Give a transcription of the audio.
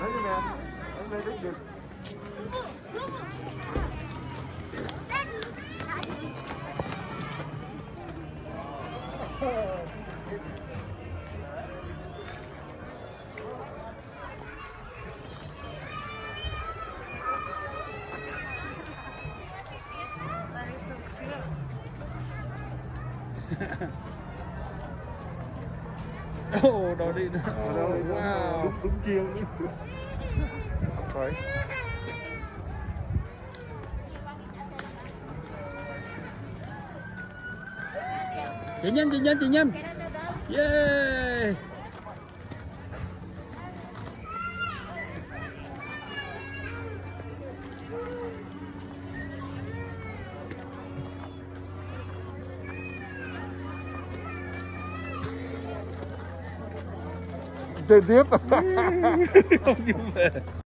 Đấy nè, anh Ồ, đó đi. Oh, wow. Đúng đúng chiêu. I'm sorry. Chị Nhân, chị Nhân, chị Nhân. Yeah. Entendeu?